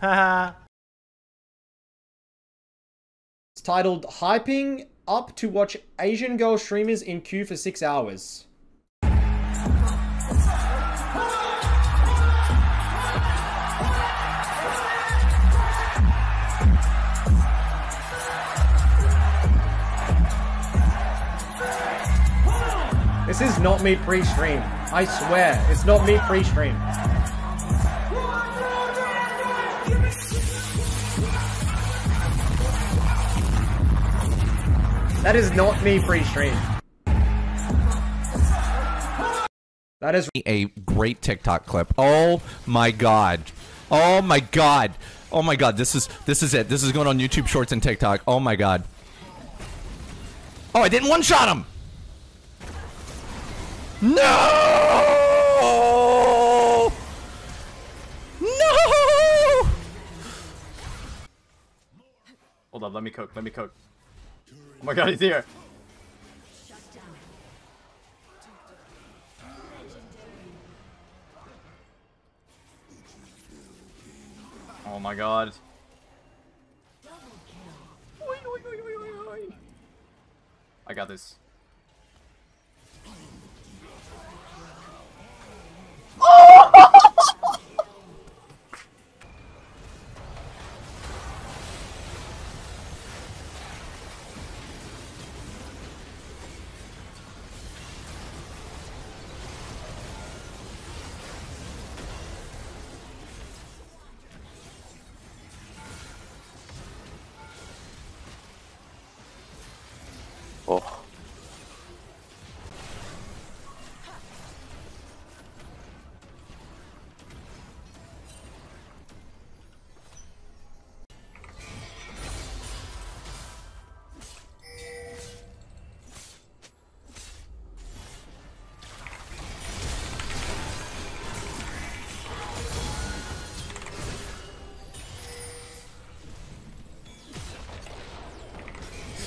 Haha. it's titled Hyping Up to Watch Asian Girl Streamers in Queue for 6 Hours. This is not me pre-stream. I swear, it's not me pre-stream. That is not me pre-stream. That is a great TikTok clip. Oh my god. Oh my god. Oh my god. This is this is it. This is going on YouTube Shorts and TikTok. Oh my god. Oh, I didn't one shot him. No! No! Hold up, let me cook, let me cook. Oh my god, he's here! Oh my god. I got this.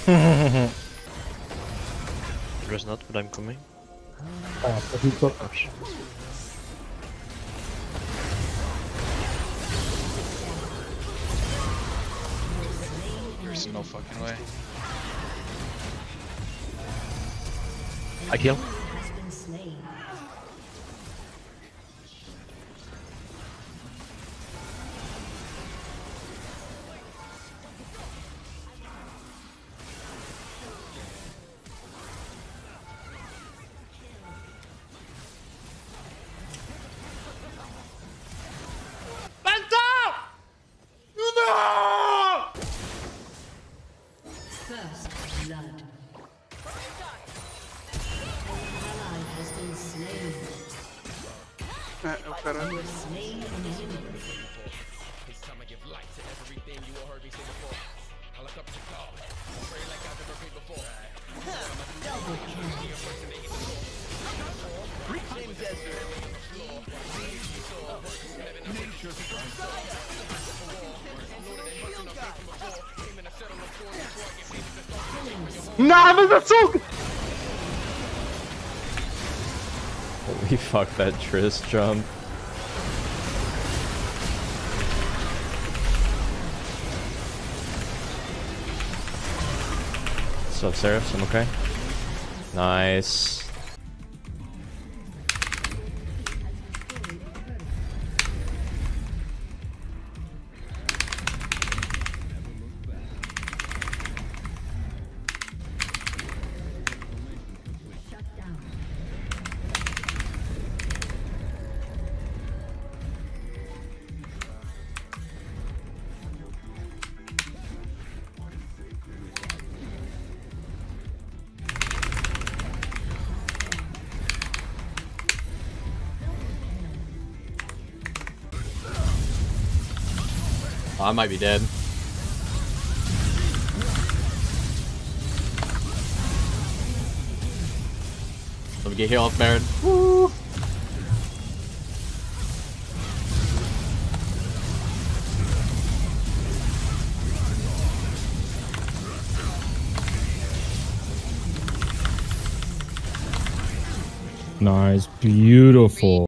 There's not, but I'm coming. There's no fucking way. I kill. Have slain an enemy. Double Holy fuck that Triss jump. What's up, Seraph? I'm okay. Nice. Oh, I might be dead. Let me get healed off Baron. Woo! Nice, beautiful.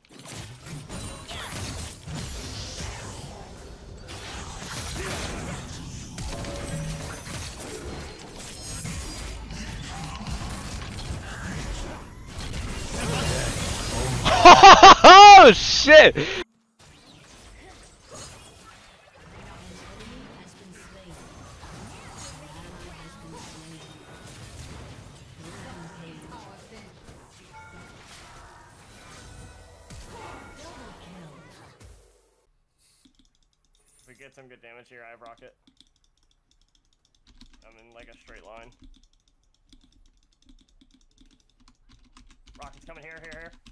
kill. If we get some good damage here, I have rocket. I'm in like a straight line. Rocket's coming here, here, here.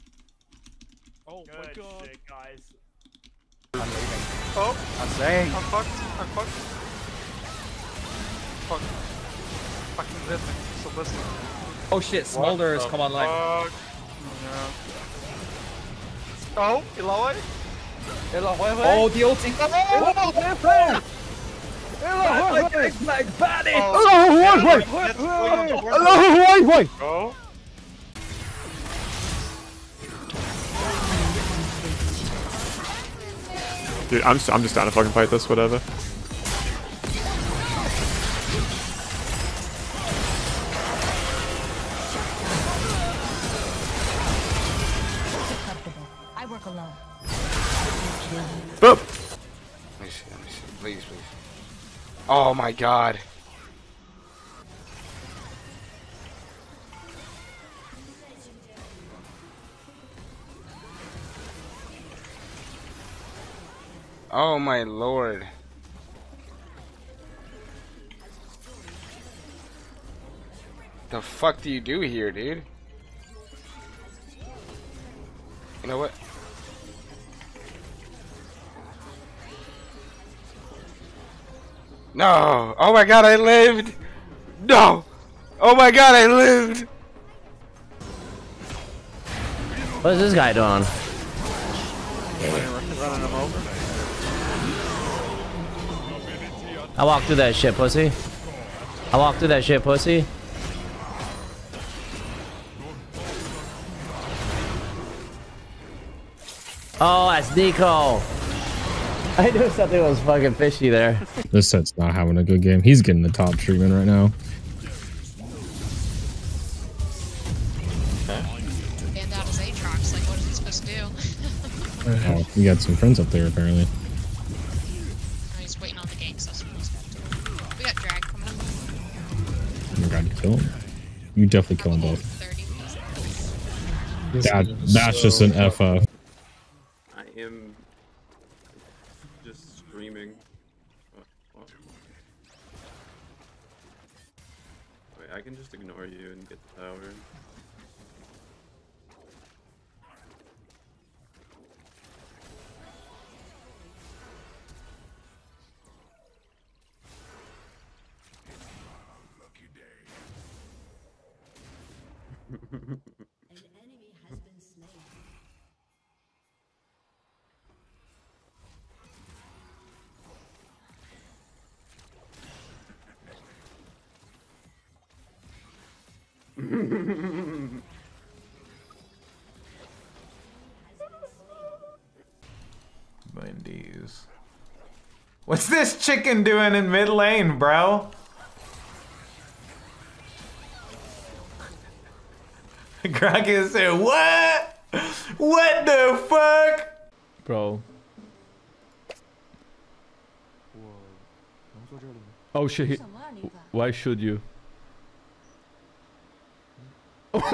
Oh Good shit, guys. Oh, I'm saying. I'm fucked. I'm fucked. Fuck. Fucking dead. So listen. Oh shit, Smolder has come online. Fuck. Yeah. Oh, Illaoi? Oh, the ulti. Oh, Go. Dude, I'm just, I'm just down to fucking fight this, whatever. I work alone. Boop! Let me see, let me see. Please, please. Oh my god. Oh my lord. The fuck do you do here, dude? You know what? No! Oh my god, I lived! No! Oh my god, I lived! What is this guy doing? Running him over. I walked through that shit, pussy. I walked through that shit, pussy. Oh, that's Neeko. I knew something was fucking fishy there. This Sett's not having a good game. He's getting the top treatment right now. Banned out his Aatrox. Like, what is he supposed to do? Oh, we got some friends up there apparently. My god, you kill him. You definitely kill them both. That, that's just an FO. I am just screaming. What? What? Wait, I can just ignore you and get the tower. Wendy's. What's this chicken doing in mid lane, bro? Kraken said, What? What the fuck? Bro. Oh shit. Why should you?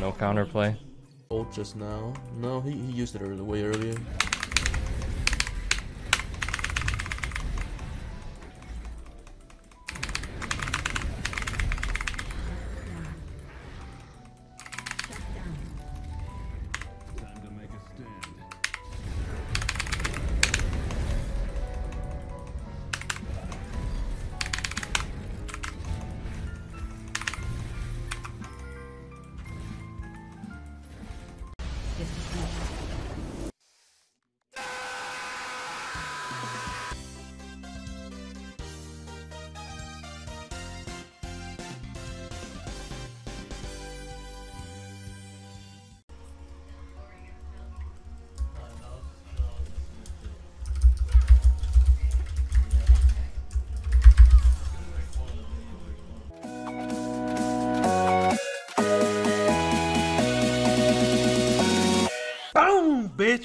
No counterplay. Ult just now. No, he, he used it early, way earlier.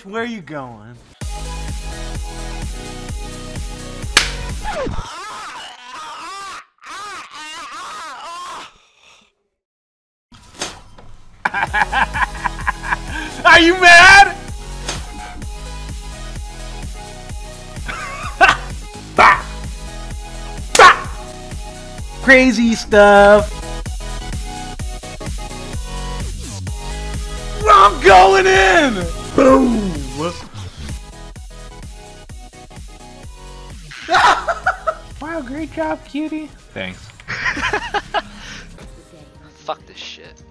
Bitch. Where you going? Are you mad? bah! Bah! Crazy stuff. I'm going in! Boom! Great job, cutie. Thanks. Fuck this shit.